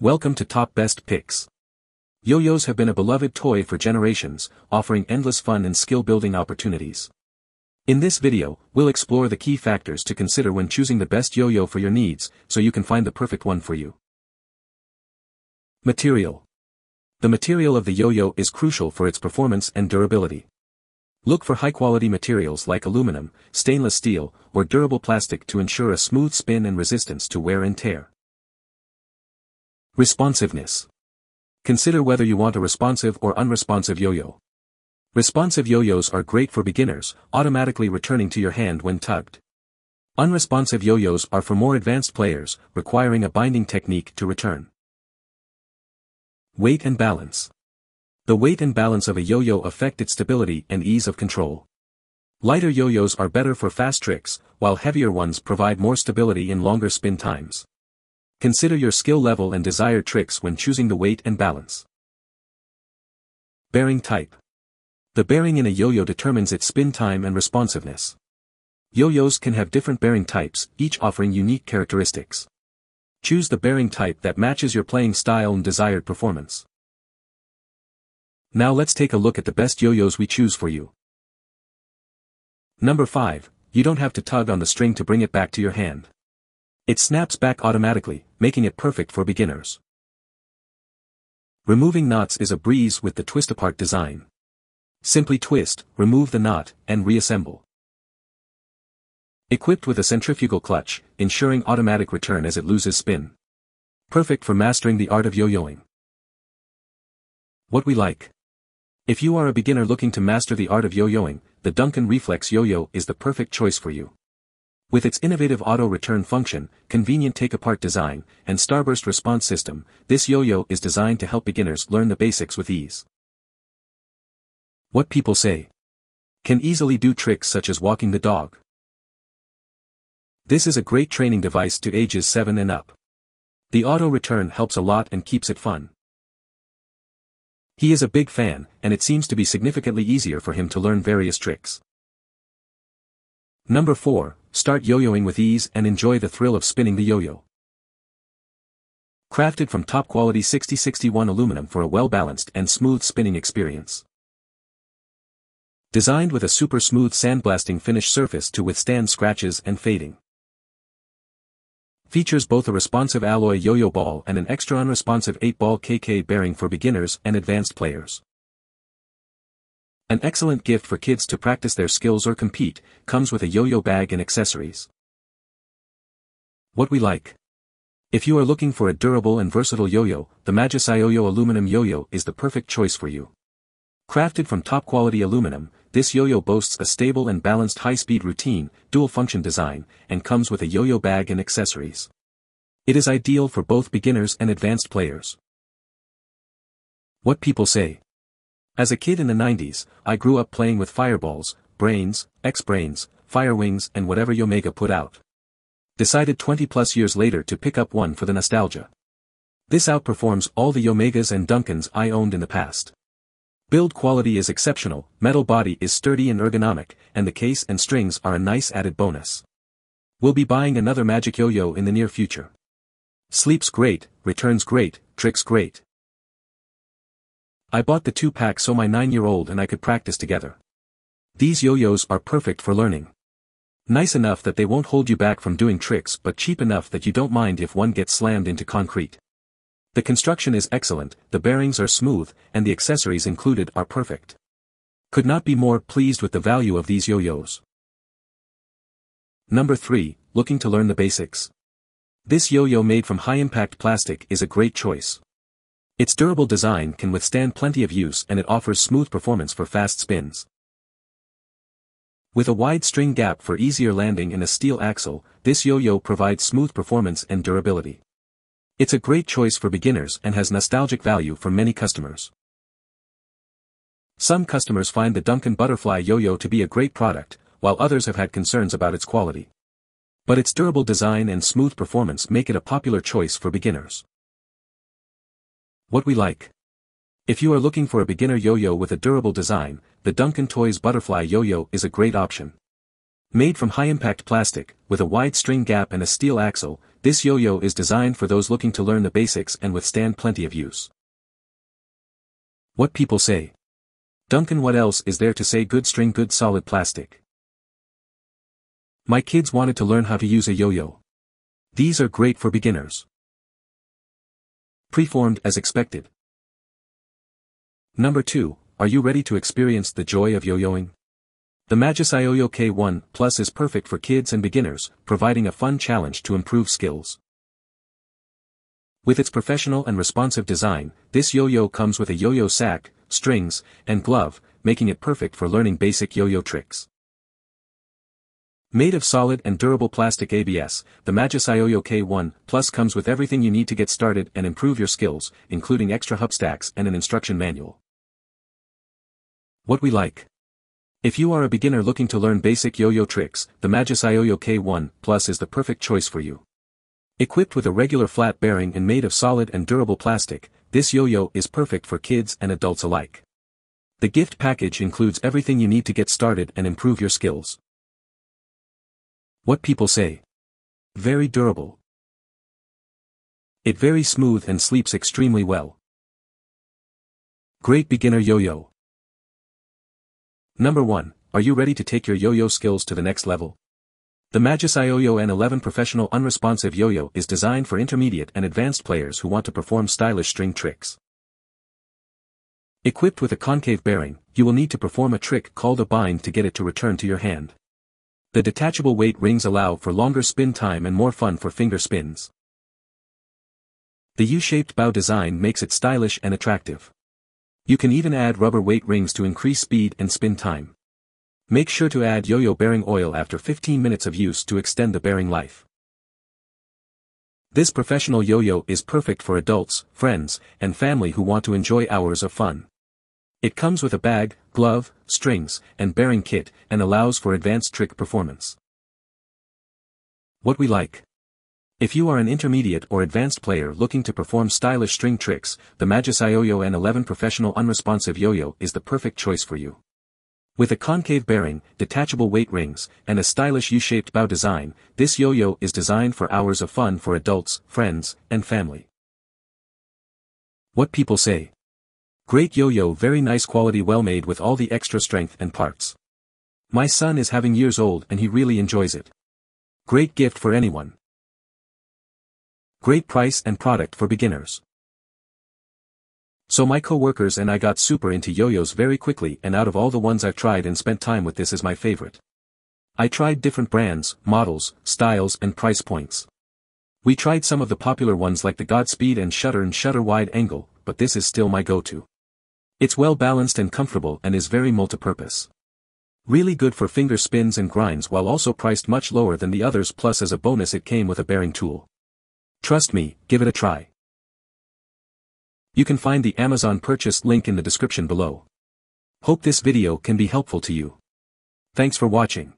Welcome to Top Best Picks. Yo-yos have been a beloved toy for generations, offering endless fun and skill-building opportunities. In this video, we'll explore the key factors to consider when choosing the best yo-yo for your needs, so you can find the perfect one for you. Material. The material of the yo-yo is crucial for its performance and durability. Look for high-quality materials like aluminum, stainless steel, or durable plastic to ensure a smooth spin and resistance to wear and tear. Responsiveness. Consider whether you want a responsive or unresponsive yo-yo. Responsive yo-yos are great for beginners, automatically returning to your hand when tugged. Unresponsive yo-yos are for more advanced players, requiring a binding technique to return. Weight and balance. The weight and balance of a yo-yo affect its stability and ease of control. Lighter yo-yos are better for fast tricks, while heavier ones provide more stability in longer spin times. Consider your skill level and desired tricks when choosing the weight and balance. Bearing type. The bearing in a yo-yo determines its spin time and responsiveness. Yo-yos can have different bearing types, each offering unique characteristics. Choose the bearing type that matches your playing style and desired performance. Now let's take a look at the best yo-yos we choose for you. Number 5. You don't have to tug on the string to bring it back to your hand. It snaps back automatically, making it perfect for beginners. Removing knots is a breeze with the twist-apart design. Simply twist, remove the knot, and reassemble. Equipped with a centrifugal clutch, ensuring automatic return as it loses spin. Perfect for mastering the art of yo-yoing. What we like. If you are a beginner looking to master the art of yo-yoing, the Duncan Reflex Yo-Yo is the perfect choice for you. With its innovative auto-return function, convenient take-apart design, and starburst response system, this yo-yo is designed to help beginners learn the basics with ease. What people say. Can easily do tricks such as walking the dog. This is a great training device to ages 7 and up. The auto-return helps a lot and keeps it fun. He is a big fan, and it seems to be significantly easier for him to learn various tricks. Number 4, start yo-yoing with ease and enjoy the thrill of spinning the yo-yo. Crafted from top-quality 6061 aluminum for a well-balanced and smooth spinning experience. Designed with a super smooth sandblasting finish surface to withstand scratches and fading. Features both a responsive alloy yo-yo ball and an extra unresponsive 8-ball KK bearing for beginners and advanced players. An excellent gift for kids to practice their skills or compete, comes with a yo-yo bag and accessories. What we like. If you are looking for a durable and versatile yo-yo, the Magic Yo-Yo aluminum yo-yo is the perfect choice for you. Crafted from top-quality aluminum, this yo-yo boasts a stable and balanced high-speed routine, dual-function design, and comes with a yo-yo bag and accessories. It is ideal for both beginners and advanced players. What people say. As a kid in the 90s, I grew up playing with fireballs, brains, X-brains, fire wings and whatever Yomega put out. Decided 20 plus years later to pick up one for the nostalgia. This outperforms all the Yomegas and Duncans I owned in the past. Build quality is exceptional, metal body is sturdy and ergonomic, and the case and strings are a nice added bonus. We'll be buying another Magic Yo-Yo in the near future. Sleeps great, returns great, tricks great. I bought the two-pack so my 9-year-old and I could practice together. These yo-yos are perfect for learning. Nice enough that they won't hold you back from doing tricks but cheap enough that you don't mind if one gets slammed into concrete. The construction is excellent, the bearings are smooth, and the accessories included are perfect. Could not be more pleased with the value of these yo-yos. Number 3, looking to learn the basics. This yo-yo made from high-impact plastic is a great choice. Its durable design can withstand plenty of use and it offers smooth performance for fast spins. With a wide string gap for easier landing and a steel axle, this yo-yo provides smooth performance and durability. It's a great choice for beginners and has nostalgic value for many customers. Some customers find the Duncan Butterfly yo-yo to be a great product, while others have had concerns about its quality. But its durable design and smooth performance make it a popular choice for beginners. What we like. If you are looking for a beginner yo-yo with a durable design, the Duncan Toys Butterfly Yo-Yo is a great option. Made from high-impact plastic, with a wide string gap and a steel axle, this yo-yo is designed for those looking to learn the basics and withstand plenty of use. What people say. Duncan what else is there to say good string good solid plastic. My kids wanted to learn how to use a yo-yo. These are great for beginners. Preformed as expected. Number 2, are you ready to experience the joy of yo-yoing? The Magic Yo-Yo K1 Plus is perfect for kids and beginners, providing a fun challenge to improve skills. With its professional and responsive design, this yo-yo comes with a yo-yo sack, strings, and glove, making it perfect for learning basic yo-yo tricks. Made of solid and durable plastic ABS, the Magic Yo-Yo K1 Plus comes with everything you need to get started and improve your skills, including extra hub stacks and an instruction manual. What we like. If you are a beginner looking to learn basic yo-yo tricks, the Magic Yo-Yo K1 Plus is the perfect choice for you. Equipped with a regular flat bearing and made of solid and durable plastic, this yo-yo is perfect for kids and adults alike. The gift package includes everything you need to get started and improve your skills. What people say. Very durable. It very smooth and sleeps extremely well. Great beginner yo-yo. Number 1, are you ready to take your yo-yo skills to the next level? The Magic Yo-Yo N11 Professional Unresponsive Yo-Yo is designed for intermediate and advanced players who want to perform stylish string tricks. Equipped with a concave bearing, you will need to perform a trick called a bind to get it to return to your hand. The detachable weight rings allow for longer spin time and more fun for finger spins. The U-shaped bow design makes it stylish and attractive. You can even add rubber weight rings to increase speed and spin time. Make sure to add yo-yo bearing oil after 15 minutes of use to extend the bearing life. This professional yo-yo is perfect for adults, friends, and family who want to enjoy hours of fun. It comes with a bag, glove, strings, and bearing kit, and allows for advanced trick performance. What we like. If you are an intermediate or advanced player looking to perform stylish string tricks, the Magic Yo-Yo N11 Professional Unresponsive Yo-Yo is the perfect choice for you. With a concave bearing, detachable weight rings, and a stylish U-shaped bow design, this yo-yo is designed for hours of fun for adults, friends, and family. What people say. Great yo-yo very nice quality well made with all the extra strength and parts. My son is having years old and he really enjoys it. Great gift for anyone. Great price and product for beginners. So my co-workers and I got super into yo-yos very quickly and out of all the ones I've tried and spent time with this is my favorite. I tried different brands, models, styles and price points. We tried some of the popular ones like the Godspeed and Shutter and Shutter Wide Angle, but this is still my go-to. It's well balanced and comfortable and is very multi-purpose. Really good for finger spins and grinds while also priced much lower than the others plus as a bonus it came with a bearing tool. Trust me, give it a try. You can find the Amazon purchase link in the description below. Hope this video can be helpful to you. Thanks for watching.